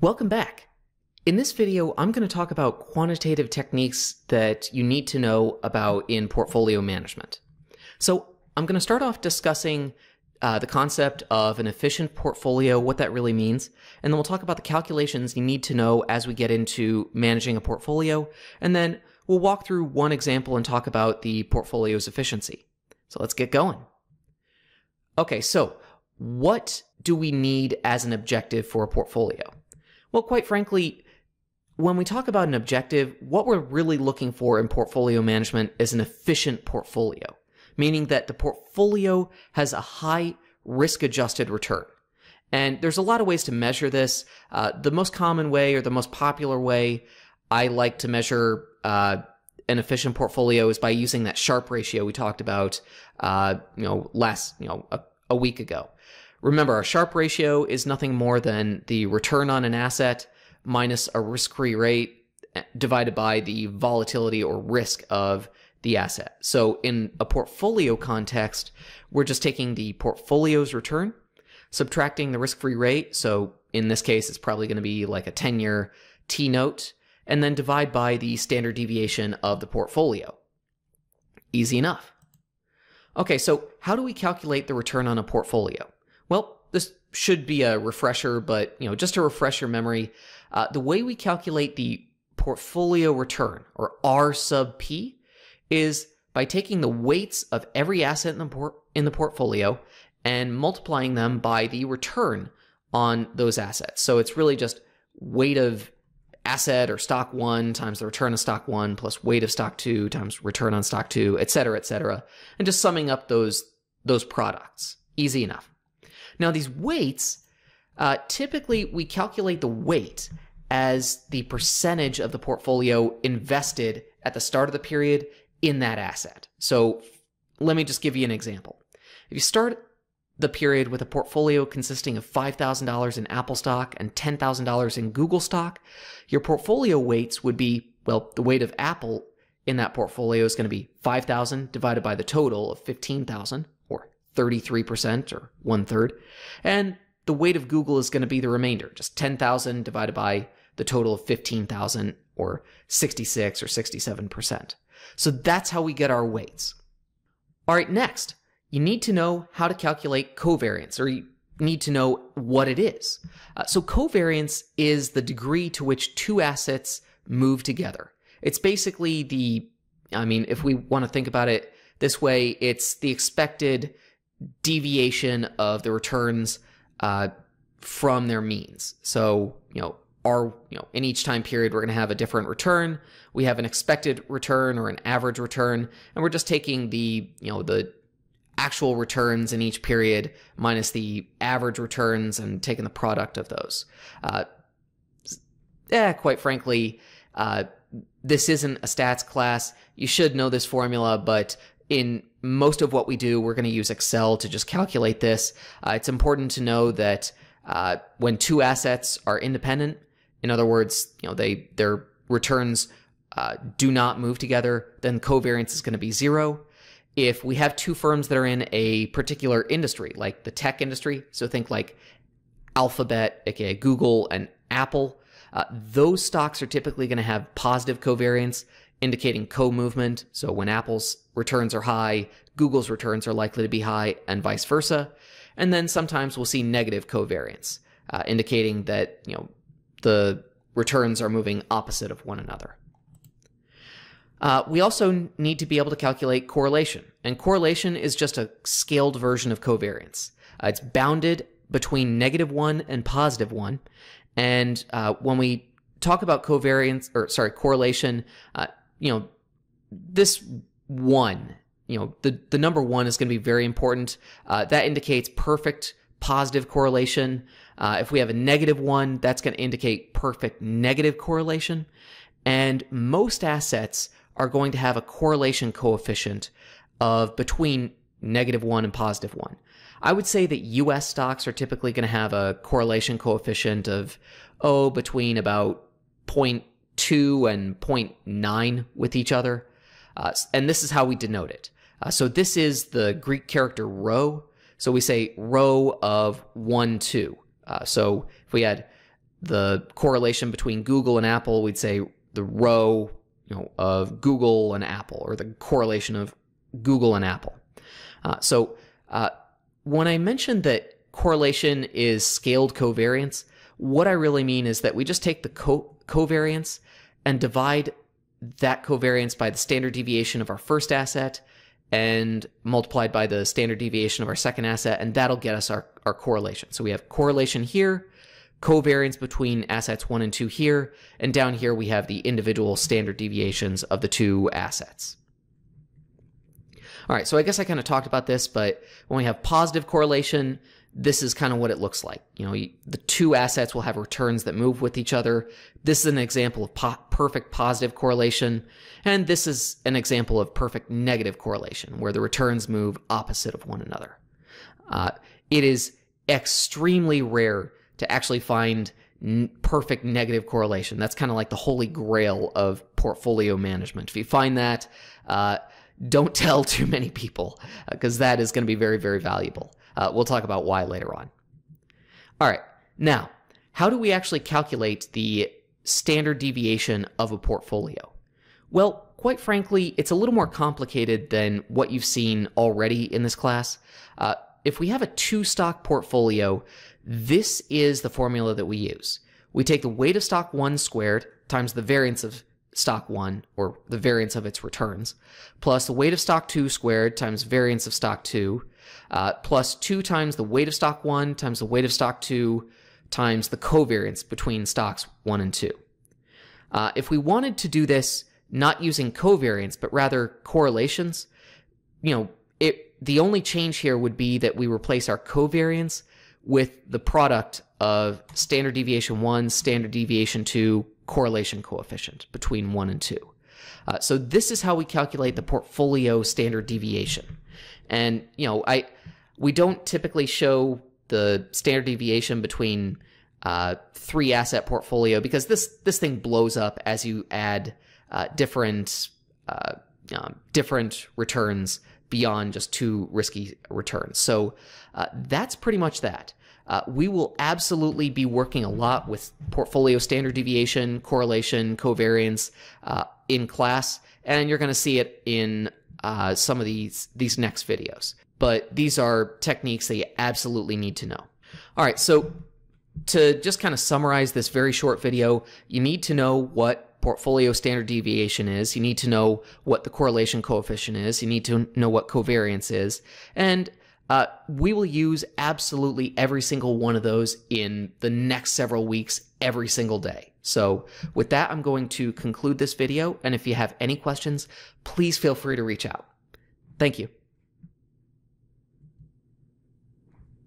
Welcome back. In this video, I'm going to talk about quantitative techniques that you need to know about in portfolio management. So I'm going to start off discussing uh, the concept of an efficient portfolio, what that really means, and then we'll talk about the calculations you need to know as we get into managing a portfolio, and then we'll walk through one example and talk about the portfolio's efficiency. So let's get going. Okay, so what do we need as an objective for a portfolio? Well, quite frankly, when we talk about an objective, what we're really looking for in portfolio management is an efficient portfolio, meaning that the portfolio has a high risk adjusted return. And there's a lot of ways to measure this. Uh, the most common way or the most popular way I like to measure uh, an efficient portfolio is by using that Sharpe ratio we talked about, uh, you know, last, you know, a, a week ago. Remember, our Sharpe ratio is nothing more than the return on an asset minus a risk-free rate eh, divided by the volatility or risk of the asset. So in a portfolio context, we're just taking the portfolio's return, subtracting the risk-free rate. So in this case, it's probably going to be like a 10-year T-note, and then divide by the standard deviation of the portfolio. Easy enough. Okay, so how do we calculate the return on a portfolio? Well, this should be a refresher, but you know, just to refresh your memory, uh, the way we calculate the portfolio return, or R sub P, is by taking the weights of every asset in the, por- in the portfolio and multiplying them by the return on those assets. So it's really just weight of asset or stock one times the return of stock one plus weight of stock two times return on stock two, et cetera, et cetera, and just summing up those those products. Easy enough. Now, these weights, uh, typically we calculate the weight as the percentage of the portfolio invested at the start of the period in that asset. So let me just give you an example. If you start the period with a portfolio consisting of $5,000 in Apple stock and $10,000 in Google stock, your portfolio weights would be, well, the weight of Apple in that portfolio is going to be 5,000 divided by the total of 15,000 or 33% or one third. And the weight of Google is going to be the remainder, just 10,000 divided by the total of 15,000 or 66 or 67%. So that's how we get our weights. All right, next, you need to know how to calculate covariance or you need to know what it is. Uh, so covariance is the degree to which two assets move together. It's basically the, I mean, if we want to think about it this way, it's the expected deviation of the returns uh, from their means. So, you know, our, you know, in each time period, we're going to have a different return. We have an expected return or an average return, and we're just taking the, you know, the actual returns in each period minus the average returns and taking the product of those. Uh, eh, quite frankly, uh, this isn't a stats class. You should know this formula, but in most of what we do, we're going to use Excel to just calculate this. Uh, it's important to know that uh, when two assets are independent, in other words, you know they their returns uh, do not move together, then covariance is going to be zero. If we have two firms that are in a particular industry, like the tech industry, so think like Alphabet, aka Google, and Apple, uh, those stocks are typically going to have positive covariance, indicating co-movement. So when Apple's returns are high, Google's returns are likely to be high, and vice versa. And then sometimes we'll see negative covariance, uh, indicating that you know the returns are moving opposite of one another. Uh, we also need to be able to calculate correlation, and correlation is just a scaled version of covariance. Uh, it's bounded between negative one and positive one, and uh, when we talk about covariance or sorry correlation, uh, you know this one, you know the the number one is going to be very important. Uh, that indicates perfect positive correlation. Uh, if we have a negative one, that's going to indicate perfect negative correlation. And most assets are going to have a correlation coefficient of between negative one and positive one. I would say that US stocks are typically going to have a correlation coefficient of, oh, between about 0.2 and 0.9 with each other. Uh, and this is how we denote it. Uh, so this is the Greek character rho. So we say rho of 1, 2. Uh, so if we had the correlation between Google and Apple, we'd say the rho you know, of Google and Apple, or the correlation of Google and Apple. Uh, so uh, when I mentioned that correlation is scaled covariance, what I really mean is that we just take the co- covariance and divide that covariance by the standard deviation of our first asset and multiplied by the standard deviation of our second asset, and that'll get us our, our correlation. So we have correlation here, covariance between assets one and two here, and down here we have the individual standard deviations of the two assets. All right, so I guess I kind of talked about this, but when we have positive correlation, this is kind of what it looks like. You know, the two assets will have returns that move with each other. This is an example of po- perfect positive correlation, and this is an example of perfect negative correlation, where the returns move opposite of one another. Uh, it is extremely rare to actually find perfect negative correlation. That's kind of like the holy grail of portfolio management. If you find that, uh, don't tell too many people because uh, that is going to be very, very valuable. Uh, we'll talk about why later on. All right. Now, how do we actually calculate the standard deviation of a portfolio? Well, quite frankly, it's a little more complicated than what you've seen already in this class. Uh, if we have a two stock portfolio, this is the formula that we use. We take the weight of stock one squared times the variance of stock 1, or the variance of its returns, plus the weight of stock 2 squared times variance of stock 2, uh, plus 2 times the weight of stock 1 times the weight of stock 2 times the covariance between stocks 1 and 2. Uh, if we wanted to do this not using covariance, but rather correlations, you know, it the only change here would be that we replace our covariance with the product of standard deviation 1, standard deviation 2, correlation coefficient between 1 and 2. Uh, so this is how we calculate the portfolio standard deviation. And, you know, I we don't typically show the standard deviation between uh, three asset portfolio because this this thing blows up as you add uh, different uh, um, different returns beyond just two risky returns. So uh, that's pretty much that. Uh, we will absolutely be working a lot with portfolio standard deviation, correlation, covariance uh, in class, and you're going to see it in uh, some of these these next videos. But these are techniques that you absolutely need to know. All right, so to just kind of summarize this very short video, you need to know what portfolio standard deviation is. You need to know what the correlation coefficient is. You need to know what covariance is. And uh, we will use absolutely every single one of those in the next several weeks, every single day. So with that, I'm going to conclude this video. And if you have any questions, please feel free to reach out. Thank you.